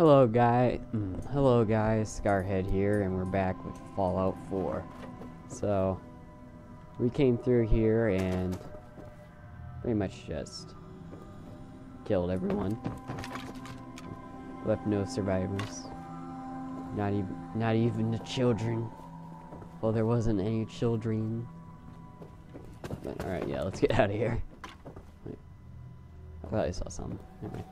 Hello, guy. mm, hello, guys. Scarhead here, and we're back with Fallout 4. So, we came through here and pretty much just killed everyone. Left no survivors. Not even, not even the children. Well, there wasn't any children. But, all right, yeah, let's get out of here. I thought I saw something. Anyway.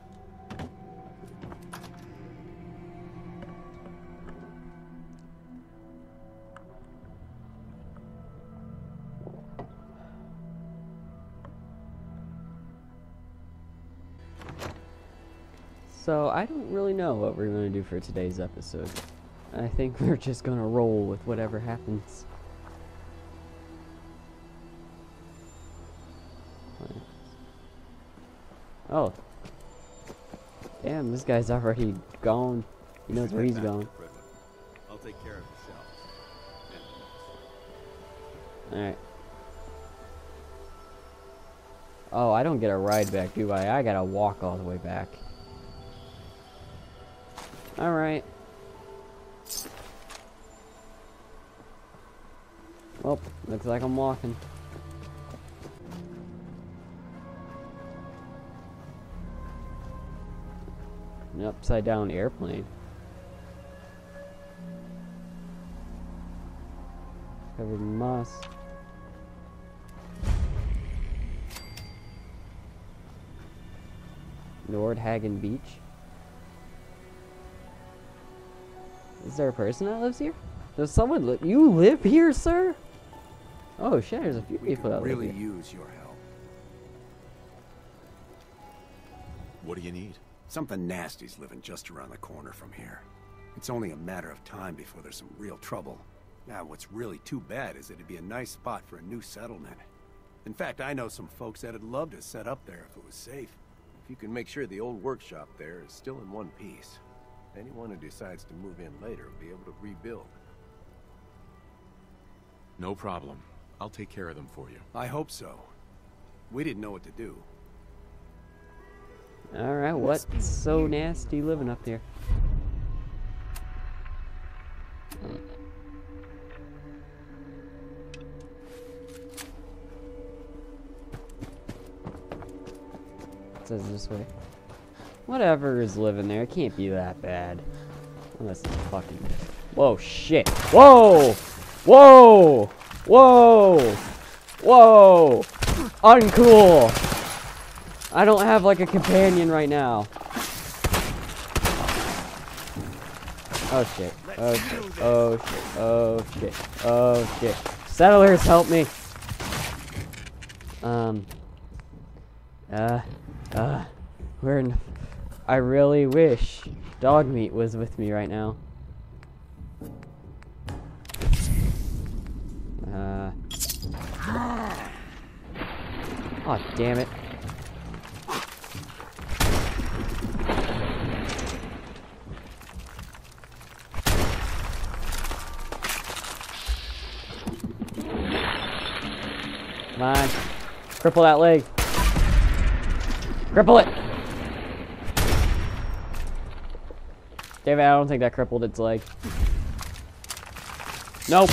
So, I don't really know what we're going to do for today's episode. I think we're just going to roll with whatever happens. Oh. Damn, this guy's already gone. He knows where he's going. I'll take care of the. Alright. Oh, I don't get a ride back, do I? I gotta walk all the way back. Alright. Well, looks like I'm walking. An upside down airplane. Covered in moss. Nordhagen Beach. There a person that lives here? Does someone live? You live here, sir? Oh shit, there's a few We people that could really live here. use your help. What do you need? Something nasty's living just around the corner from here. It's only a matter of time before there's some real trouble. Now, what's really too bad is it'd be a nice spot for a new settlement. In fact, I know some folks that'd love to set up there if it was safe. If you can make sure the old workshop there is still in one piece, anyone who decides to move in later will be able to rebuild. No problem. I'll take care of them for you. I hope so. We didn't know what to do. Alright, what's so nasty living up here? It says this way. Whatever is living there, it can't be that bad. Unless it's fucking. Whoa, shit. Whoa! Whoa! Whoa! Whoa! Uncool! I don't have like a companion right now. Oh shit. Oh shit. Oh shit. Oh shit. Oh shit. Settlers, help me. Um. Uh. Uh. We're in. I really wish Dogmeat was with me right now. Uh. Oh, damn it. Come on. Cripple that leg. Cripple it. David, I don't think that crippled its leg. Nope.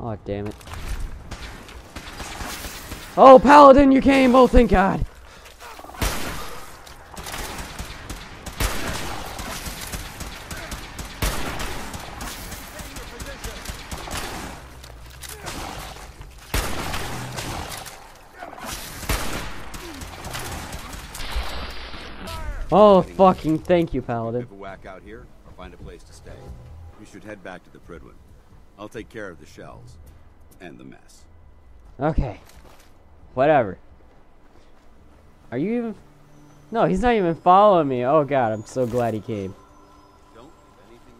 Oh, damn it. Oh, Paladin, you came! Oh, thank God. Oh, fucking thank you, Paladin. Bivouac out here, or find a place to stay. You should head back to the Prydwen. I'll take care of the shells. And the mess. Okay. Whatever. Are you even... No, he's not even following me. Oh god, I'm so glad he came. Don't leave anything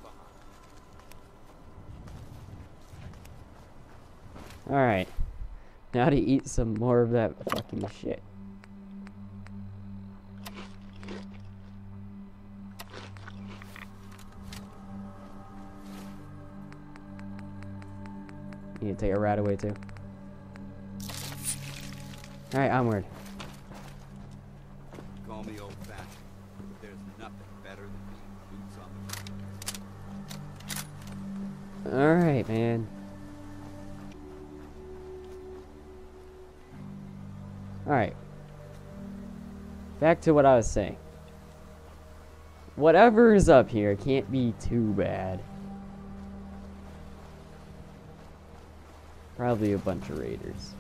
behind. Alright. Now to eat some more of that fucking shit. You can take a rat away too. Alright, onward. Call me old-fashioned, but there's nothing better than being boots on the ground. Alright, man. Alright. Back to what I was saying. Whatever is up here can't be too bad. Probably a bunch of raiders.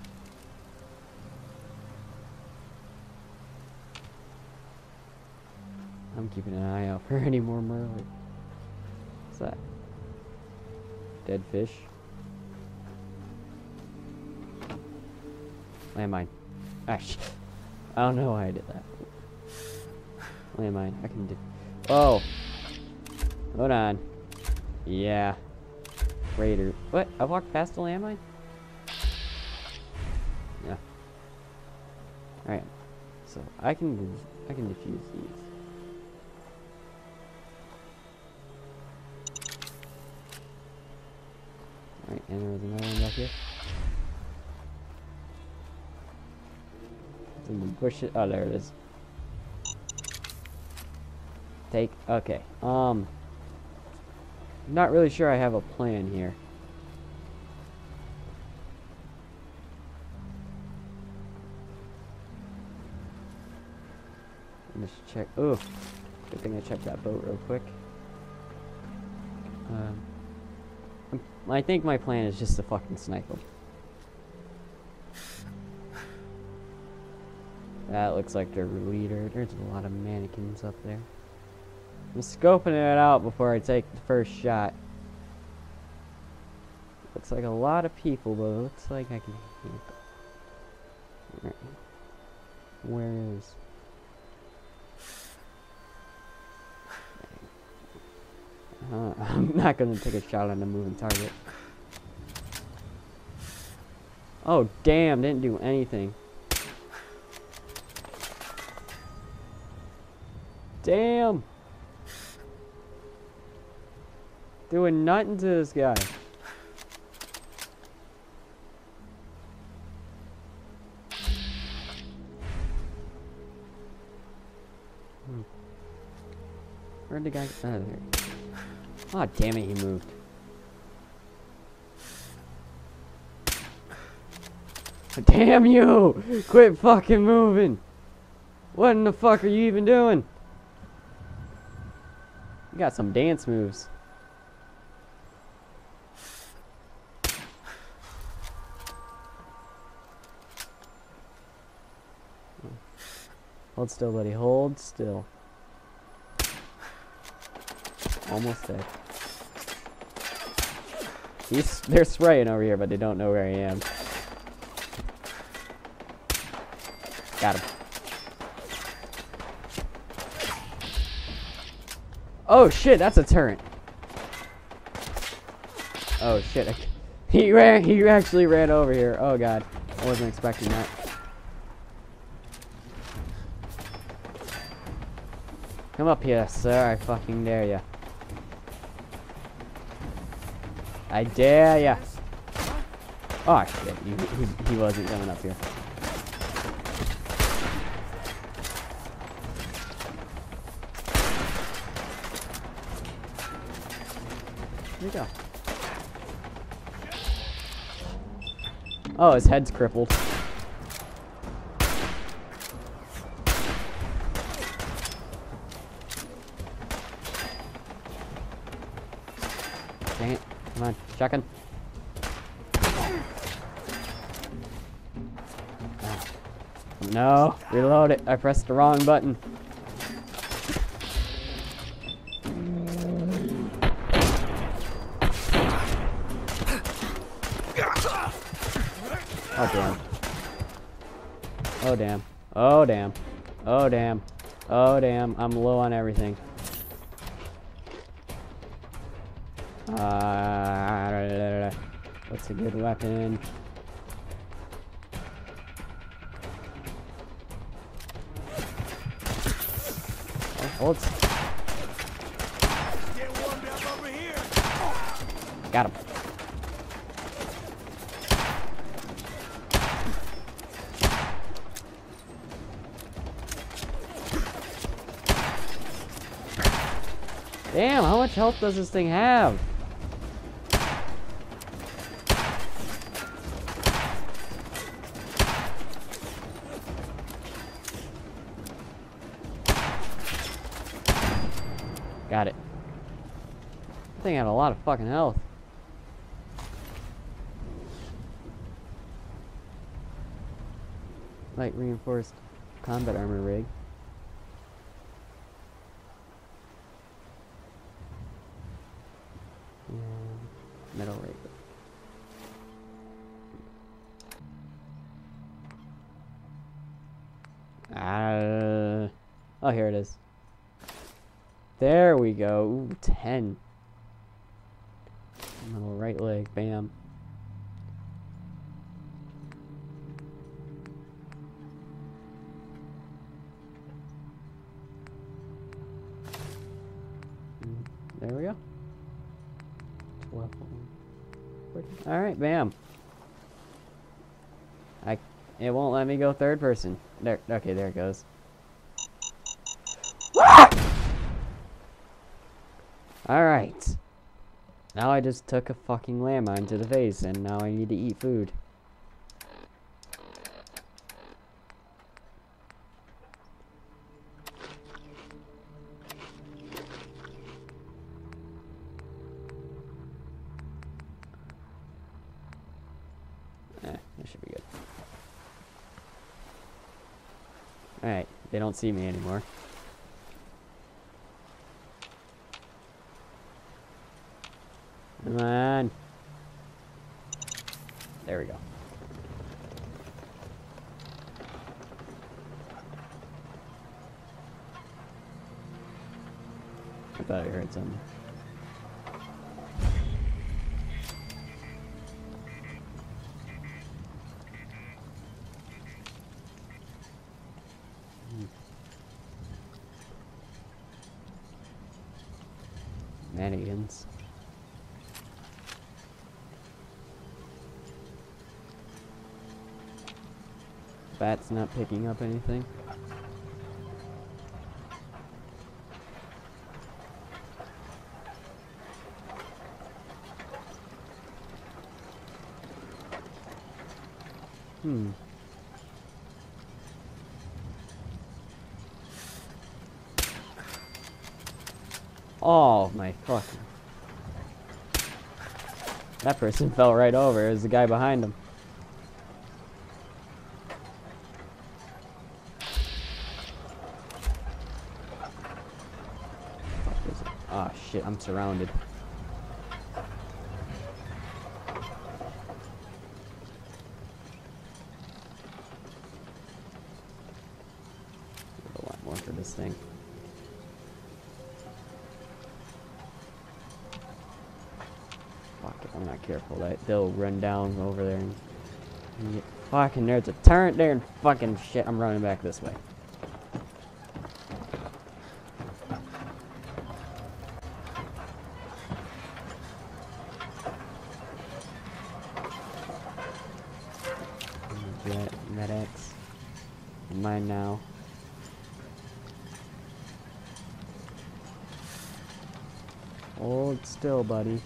I'm keeping an eye out for any more murder. What's that? Dead fish. Landmine. Ah, sh- I don't know why I did that. Landmine. I can do. Oh. Hold on. Yeah. Raider. What? I walked past the landmine? So I can I can defuse these. Alright, and there was another one back here. Push it. Oh, there it is. Take. Okay. Um. Not really sure I have a plan here. Let's check. Oh, good thing I checked that boat real quick. Um. I'm- think my plan is just to fucking snipe them. That looks like their leader. There's a lot of mannequins up there. I'm scoping it out before I take the first shot. Looks like a lot of people, but it looks like I can. Alright. Where is? Uh, I'm not gonna take a shot on a moving target. Oh damn! Didn't do anything. Damn! Doing nothing to this guy. Hmm. Where'd the guy? Oh, there. Oh, damn it, he moved. Damn you! Quit fucking moving! What in the fuck are you even doing? You got some dance moves. Hold still, buddy. Hold still. Almost there. He's, they're spraying over here, but they don't know where I am. Got him. Oh shit, that's a turret. Oh shit. He ran he actually ran over here. Oh god. I wasn't expecting that. Come up here, sir. I fucking dare ya. I dare ya. Oh shit, he, he, he wasn't coming up here. Where'd he go? Oh, his head's crippled. Dang it. Ah. No, reload it. I pressed the wrong button. Oh damn. Oh damn. Oh damn. Oh damn. Oh damn. I'm low on everything. Uh, that's a good weapon. Oh, holds. Got him. Damn, how much health does this thing have? Thing had a lot of fucking health. Light reinforced combat armor rig. And metal rig. Uh, oh, here it is. There we go. Ooh, 10. Bam. Mm, There we go. 12. Alright, bam. I it won't let me go third person. There okay, there it goes. Alright. Now I just took a fucking landmine to the face and now I need to eat food. Eh, that should be good. Alright, they don't see me anymore. Come on. There we go. I thought I heard something. Bat's not picking up anything. Hmm. Oh my fucking. That person fell right over. There's the guy behind him. Fuck is it? Ah shit, I'm surrounded. A lot more for this thing. Fuck if I'm not careful, that they'll run down over there and, and get, fucking there's a turret there and fucking shit. I'm running back this way. Jet, medics. Mine now. Hold still, buddy.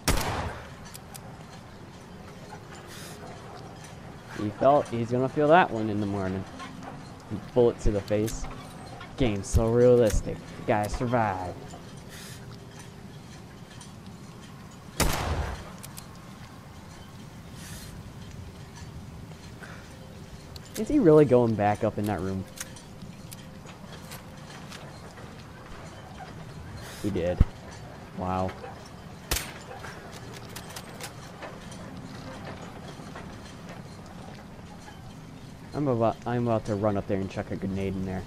He felt he's gonna feel that one in the morning. Bullet to the face. Game's so realistic. The guy survived. Is he really going back up in that room? He did. Wow. I'm about I'm about to run up there and chuck a grenade in there.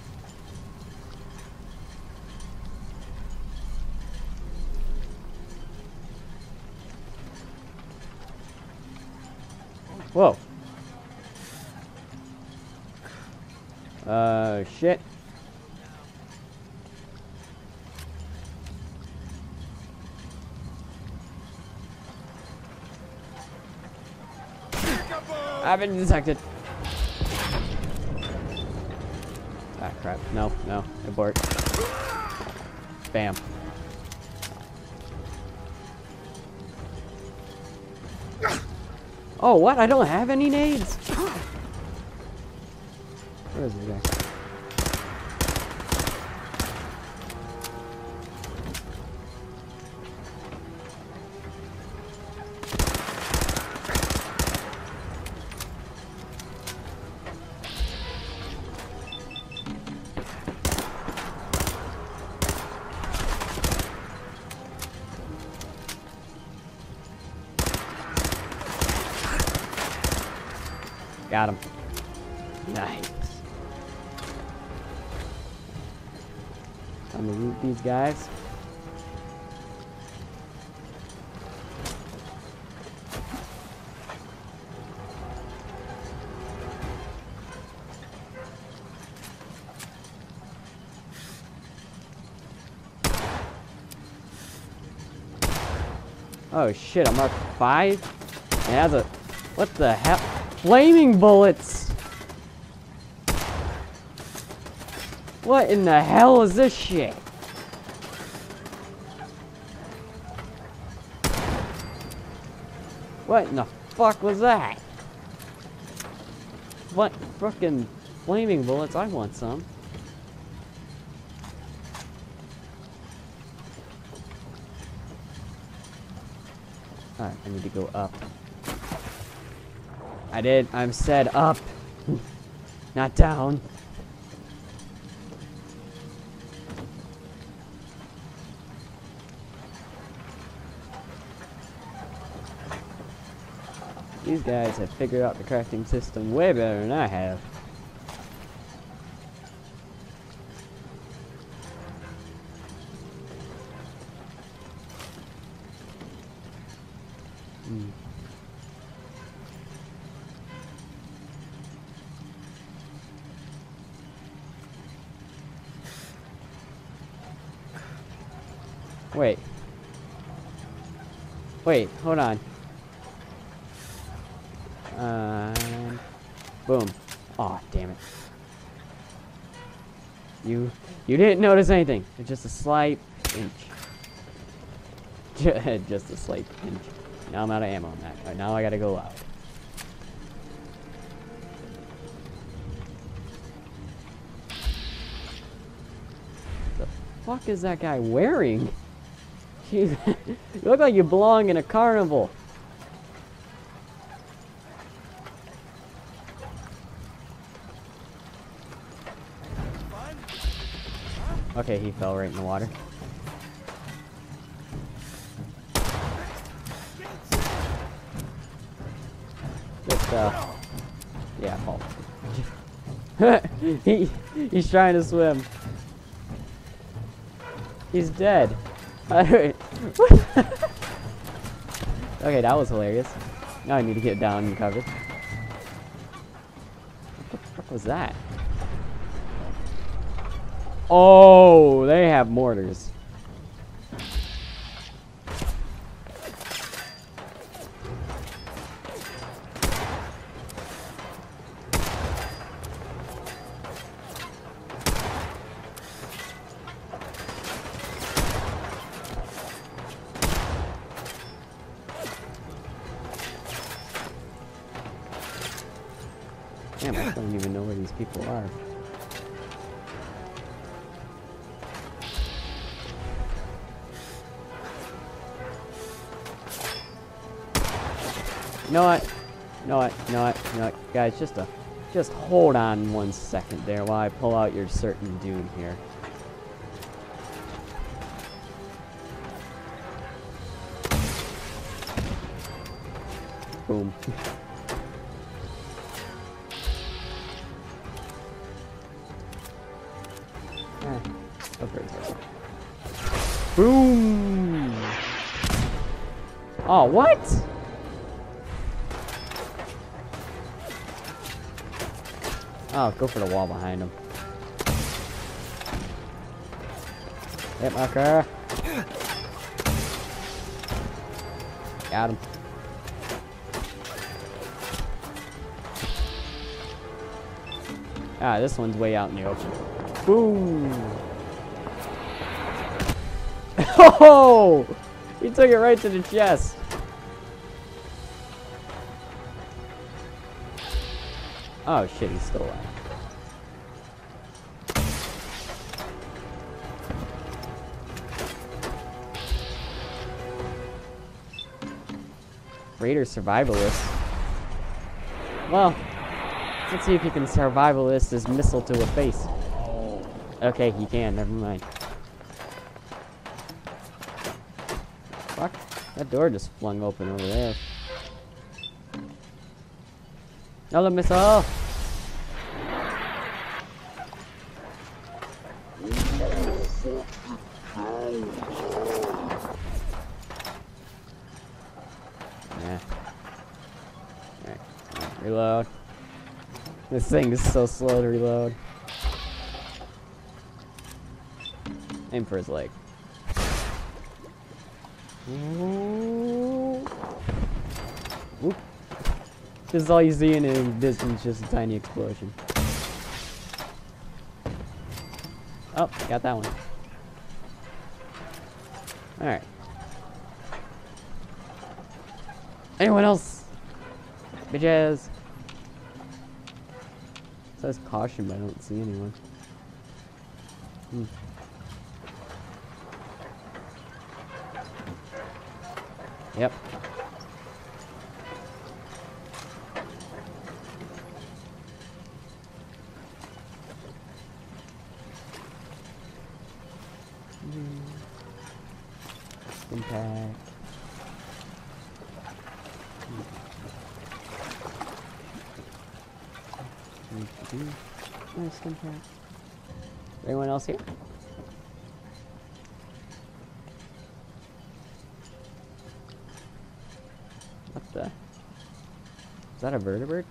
Whoa. Uh, shit. I've been detected. crap. No, no. Abort. Bam. Oh, what? I don't have any nades! Where is guy? Got him. Nice. Time to loot these guys. Oh shit, I'm up five? And has a what the hell? Flaming bullets! What in the hell is this shit? What in the fuck was that? What frickin' flaming bullets? I want some. Alright, I need to go up. I did. I'm said up. Not down. These guys have figured out the crafting system way better than I have. Hmm. Wait. Wait, hold on. Um, boom. Aw, damn it. You, you didn't notice anything. It's just a slight inch. just a slight inch. Now I'm out of ammo on that. Alright, now I gotta go out. What the fuck is that guy wearing? You look like you belong in a carnival. Okay, he fell right in the water. Just, uh, yeah, fall. he, he's trying to swim. He's dead. okay, that was hilarious. Now I need to get down and cover. What the fuck was that? Oh, they have mortars. Damn, I don't even know where these people are. You know what? You know what? You know what? You know what? Guys, just a, just hold on one second there while I pull out your certain dude here. Boom. What? Oh, go for the wall behind him. Hit marker. Got him. Ah, this one's way out in the open. Boom! Oh! He took it right to the chest. Oh shit, he's still alive. Raider survivalist. Well, let's see if you can survivalist his missile to a face. Okay, he can, never mind. Fuck, that door just flung open over there. Another missile! Reload. This thing is so slow to reload. Aim for his leg. Ooh. This is all you see in the distance, just a tiny explosion. Oh, got that one. Alright. Anyone else? Bitches! says caution, but I don't see anyone. Hmm. Yep. Impact. Nice impact. Anyone else here? What the? Is that a vertebrate?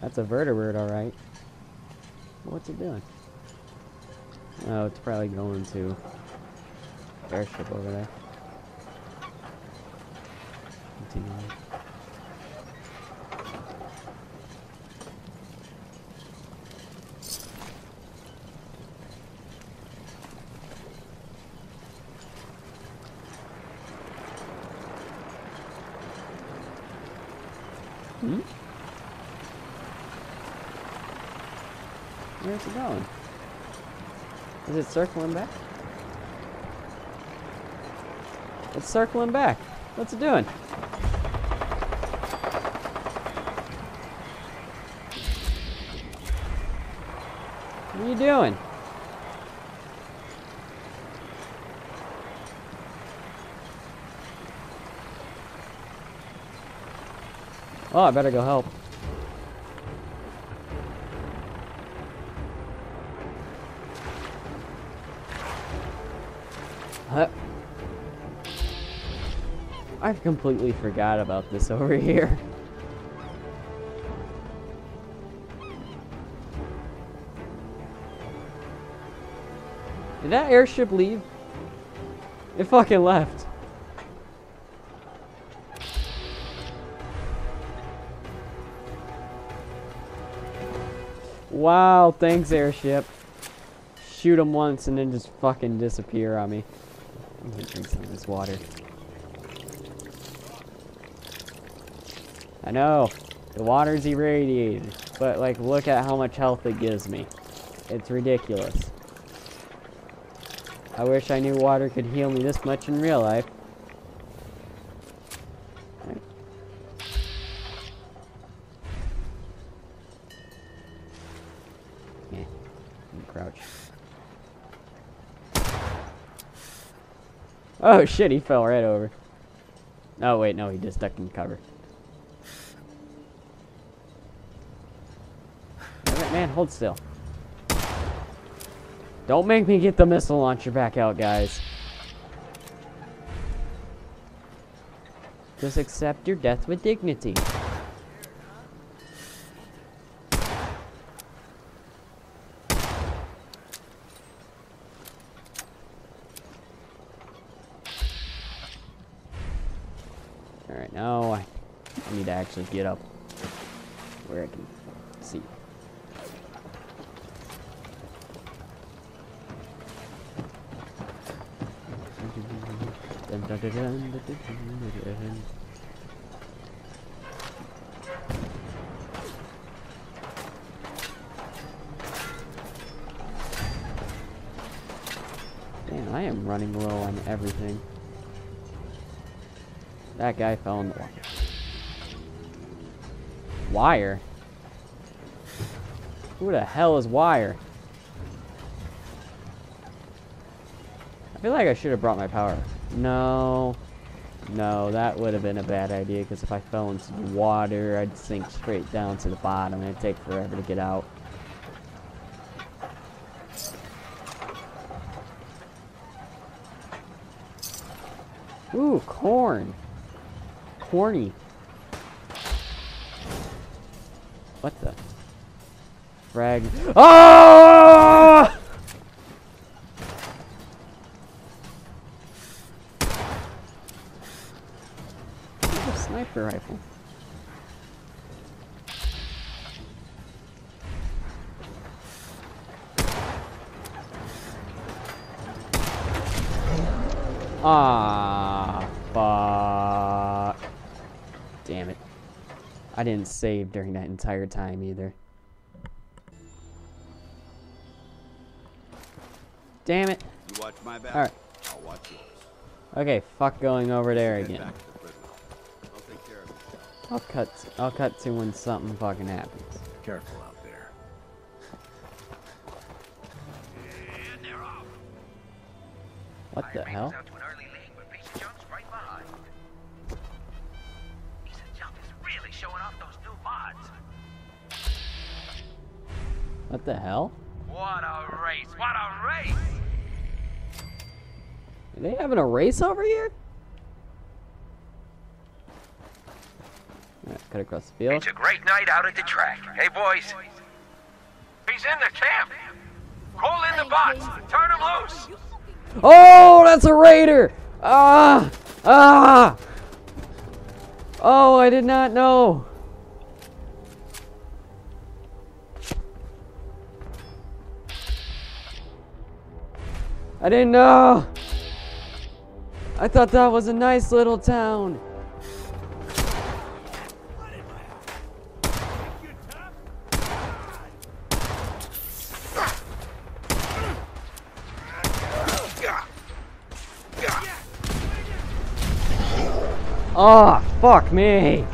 That's a vertebrate, alright. What's it doing? Oh, it's probably going to airship over there. Continue. on. Hmm? Where's it going? Is it circling back? It's circling back. What's it doing? What are you doing? Oh, I better go help. I completely forgot about this over here. Did that airship leave? It fucking left. Wow, thanks airship. Shoot him once and then just fucking disappear on me. I'm gonna drink some of this water. I know, the water's irradiated, but like look at how much health it gives me. It's ridiculous. I wish I knew water could heal me this much in real life. Yeah, crouch. Oh shit, he fell right over. Oh wait, no, he just ducked in cover. Alright, man, hold still. Don't make me get the missile launcher back out, guys. Just accept your death with dignity. Alright, now I, I need to actually get up That guy fell in the water. Wire? Who the hell is Wire? I feel like I should have brought my power. No. No, that would have been a bad idea because if I fell into the water, I'd sink straight down to the bottom and it'd take forever to get out. Ooh, corn. Corny. What the? Frag. Oh! a sniper rifle. Ah, fuck. Damn it. I didn't save during that entire time either. Damn it. You watch my back. Alright. I'll watch yours. Okay, fuck going over there again. back to the Pridwell. I'll take care of. I'll cut I'll cut to when something fucking happens. Careful What the hell? What a race! What a race! Are they having a race over here? Alright, cut across the field. It's a great night out at the track. Hey, boys. He's in the camp. Call in the bots. Turn him loose. Oh, that's a raider! Ah! Ah! Oh, I did not know. I didn't know. I thought that was a nice little town. Oh, fuck me.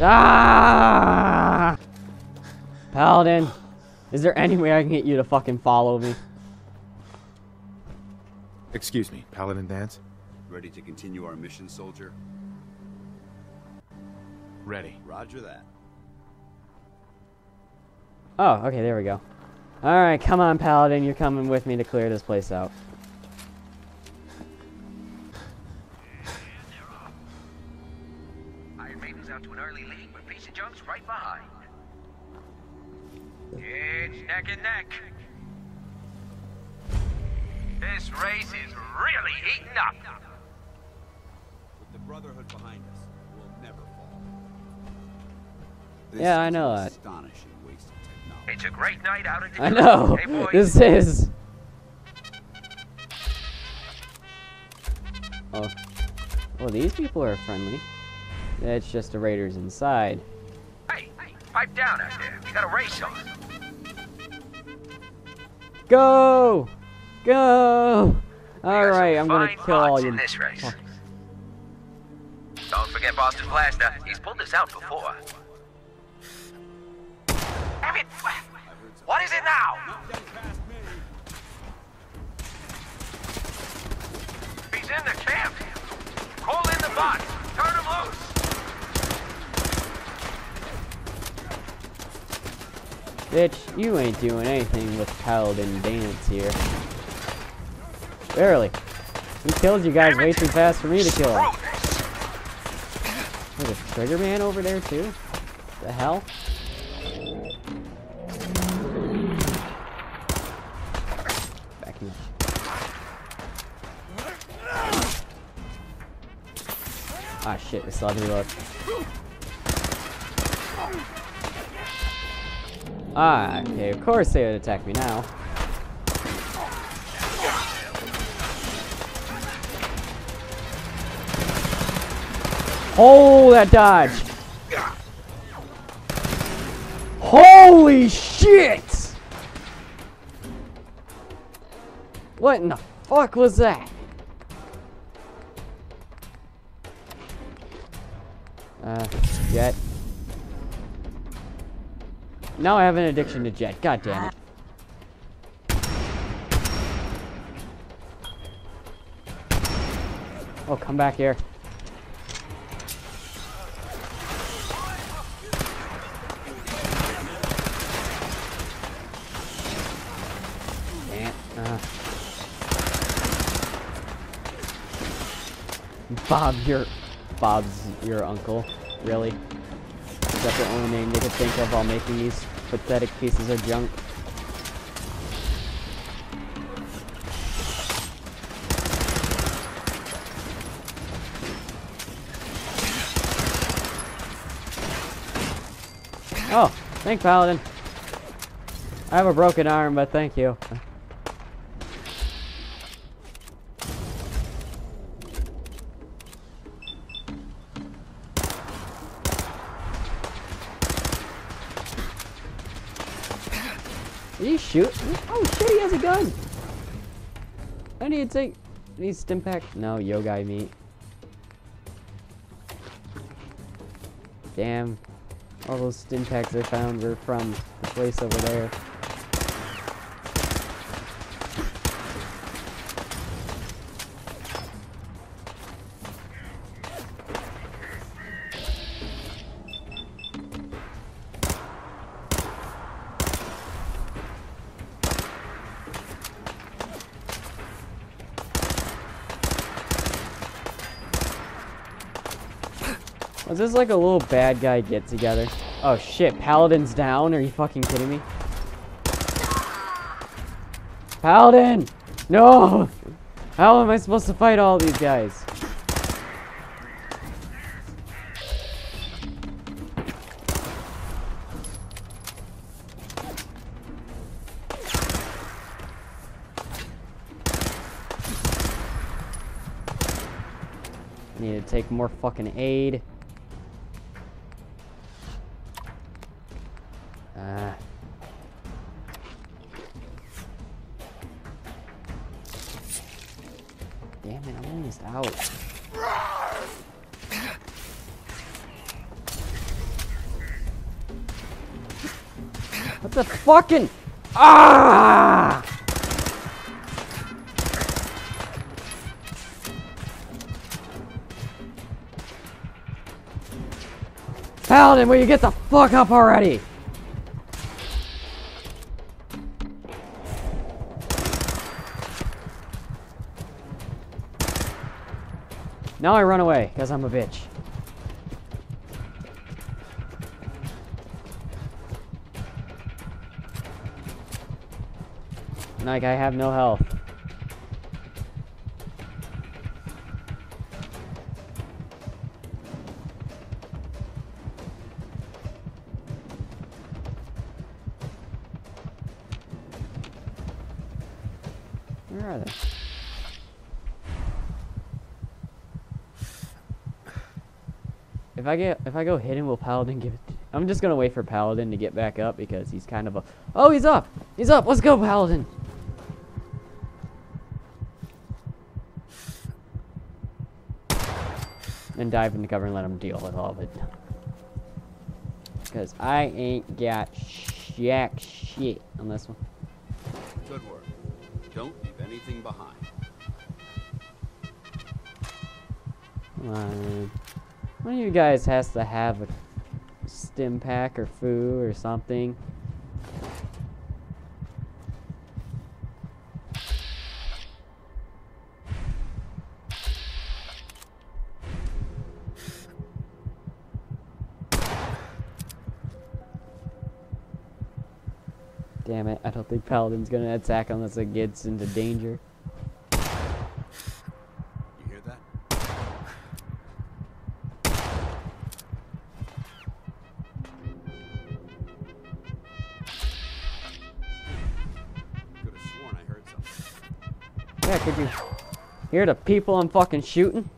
Ah! Paladin, is there any way I can get you to fucking follow me? Excuse me, Paladin Danse? Ready to continue our mission, soldier? Ready. Roger that. Oh, okay, there we go. Alright, come on, Paladin, you're coming with me to clear this place out. Iron Maiden's out to an early lead, but piece of junk's right behind. It's neck and neck. This race is really heating up. With the Brotherhood behind us, we'll never fall. Yeah, I know that. Astonishing waste of technology. It's a great night out at the I know. Hey, boys. This is. Oh. Well, these people are friendly. It's just the raiders inside. Hey, hey, pipe down out there. We got a race on. Go! Go! Alright, I'm gonna kill all you. this race. Don't forget Boston Blaster. He's pulled this out before. Damn it! What is it now? He's in the camp. Call in the bots. Turn him loose. Bitch, you ain't doing anything with Paladin Danse here. Barely. He killed you guys way too fast for me to kill him. There's a trigger man over there too? The hell? Backing up. Ah shit, I still have to reload. Ah, okay, of course they would attack me now. Oh, that dodge! Holy shit! What in the fuck was that? Uh, jet. Now I have an addiction to jet. God damn it. Oh, come back here. Damn. Uh. Bob, your Bob's your uncle. Really? Is that the only name they could think of while making these pathetic pieces of junk? Oh, thanks, Paladin. I have a broken arm, but thank you. Shoot? Oh shit, he has a gun! I need to take... Need Stimpak? No, Yao Guai meat. Damn. All those Stimpaks I found were from the place over there. This is like a little bad guy get together? Oh shit, Paladin's down? Are you fucking kidding me? Paladin! No! How am I supposed to fight all these guys? Need to take more fucking aid. Fucking... Ah! Paladin, will you get the fuck up already? Now I run away, because I'm a bitch. Like, I have no health. Where are they? If I get if I go hit him, will Paladin give it? I'm just gonna wait for Paladin to get back up because he's kind of a. Oh, he's up! He's up! Let's go, Paladin! And dive into cover and let him deal with all of it. Because I ain't got jack shit on this one. Good work. Don't leave anything behind. Come on. One of you guys has to have a Stimpak or foo or something. Paladin's gonna attack unless it gets into danger. You hear that? Could have sworn I heard something. Yeah, could you hear the people I'm fucking shooting?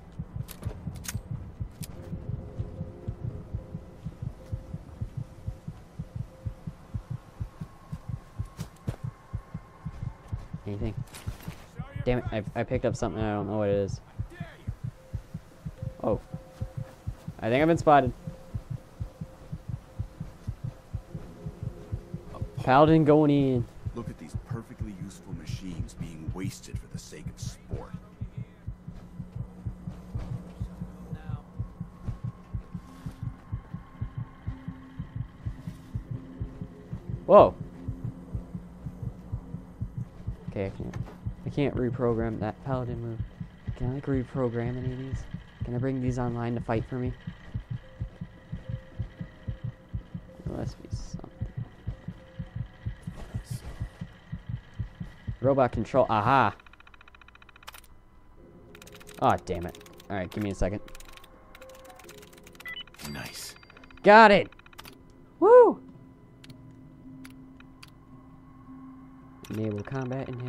Anything? Damn it, I, I picked up something I don't know what it is. Oh. I think I've been spotted. Paladin going in. Look at these perfectly useful machines being wasted for the sake of sport. Whoa. Okay, I can't. I can't reprogram that paladin move. Can I like reprogram any of these? Can I bring these online to fight for me? There must be something. Robot control. Aha. Oh damn it. All right, give me a second. Nice. Got it. Woo. Enable combat inhibitors.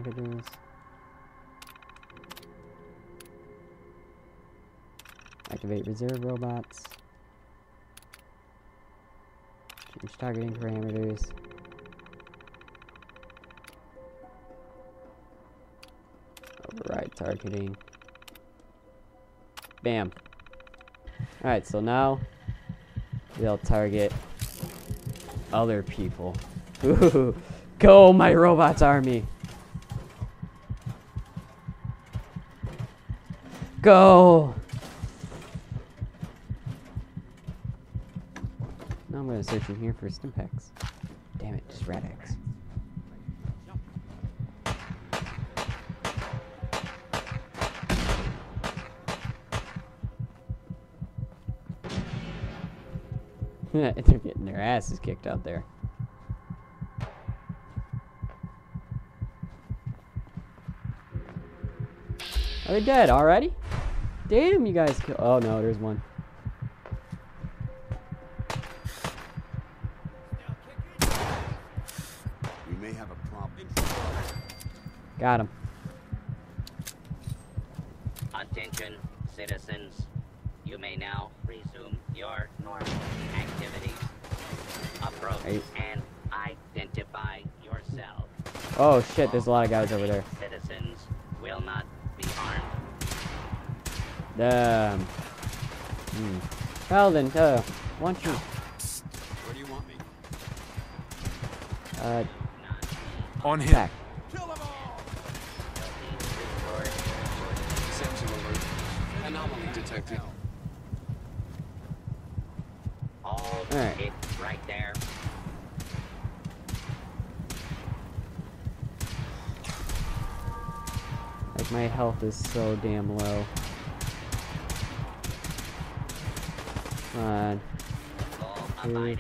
Activate reserve robots. Change targeting parameters. Override targeting. Bam. Alright, so now they'll target other people. Ooh. Go, my robots army! Go! Now I'm gonna search in here for Stimpaks. Damn it, just Rad-X. They're getting their asses kicked out there. Are they dead already? Damn, you guys kill. Oh no, there's one. We may have a problem. Got him. Attention, citizens. You may now resume your normal activities. Approach Hey. and identify yourself. Oh shit, there's a lot of guys over there. Citizens will not be harmed. Um. Hmm. Paladin, uh, why don't you, Where do you want me? uh, On him. attack? Detected. All Alright. it right there. Like, my health is so damn low. Come on.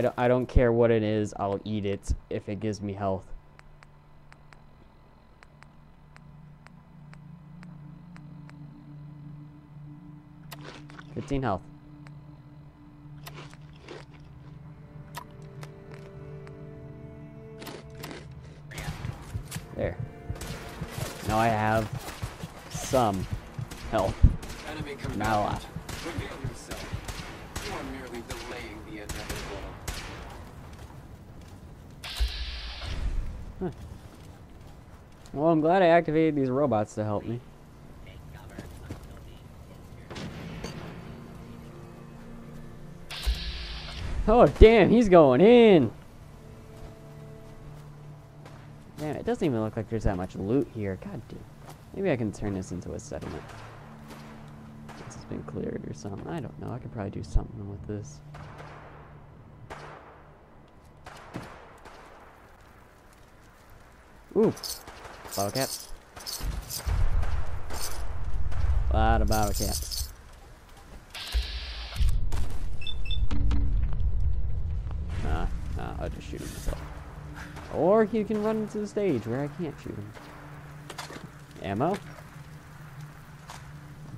I don't, I don't care what it is, I'll eat it if it gives me health. Fifteen health. There. Now I have some health. Not a lot. Reveal yourself. You are merely delaying the inevitable. Well, I'm glad I activated these robots to help me. Oh, damn, he's going in. Man, it doesn't even look like there's that much loot here. God damn. Maybe I can turn this into a settlement. This has been cleared or something. I don't know. I could probably do something with this. Ooh. Bottle cap. lot of bottle caps. Nah, nah, I'll just shoot him myself. Or he can run into the stage where I can't shoot him. Ammo.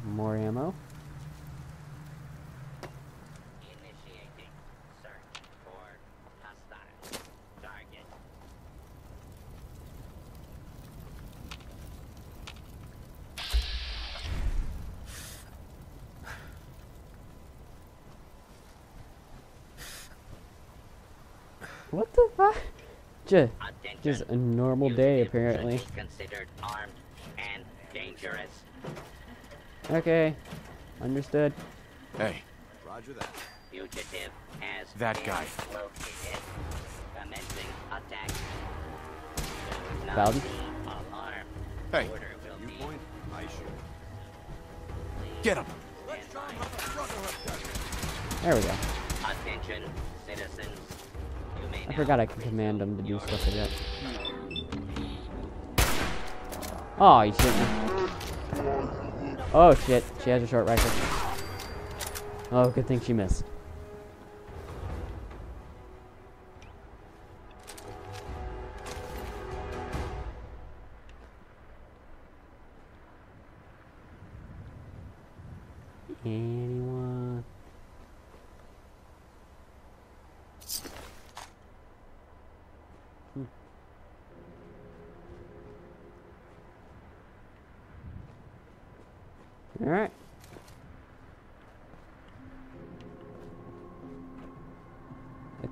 More ammo. Initiating search for hostile target. What the fuck? Just, just a normal day, apparently. considered armed and dangerous. Okay. Understood. Hey, Roger that. Fugitive has That guy. located. Commencing attack. Do not Bowden? be alarmed. Hey. Order will You be point, I shoot. get him. There we go. Attention, citizens. I forgot I can command them to do stuff like that. Oh, you shouldn't. Oh shit, she has a short rifle. Oh, good thing she missed.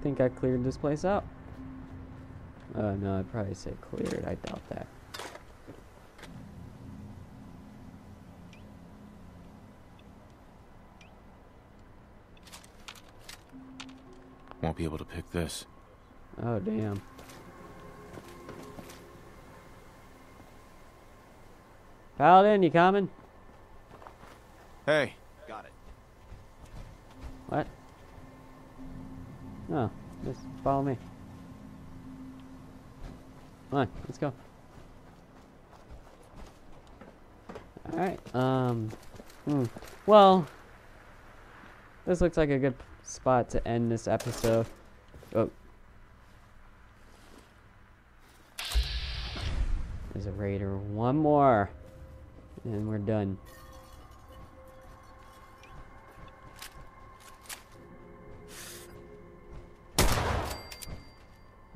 Think I cleared this place out. Uh, no, I'd probably say cleared. I doubt that. Won't be able to pick this. Oh, damn. Paladin, you coming? Hey, No, just follow me. Come on, let's go. Alright, um, hmm. Well, this looks like a good spot to end this episode. Oh. There's a raider. One more. And we're done.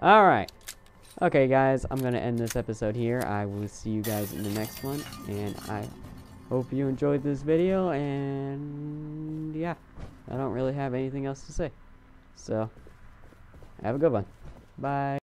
Alright. Okay, guys, I'm going to end this episode here. I will see you guys in the next one. And I hope you enjoyed this video. And yeah, I don't really have anything else to say. So, have a good one. Bye.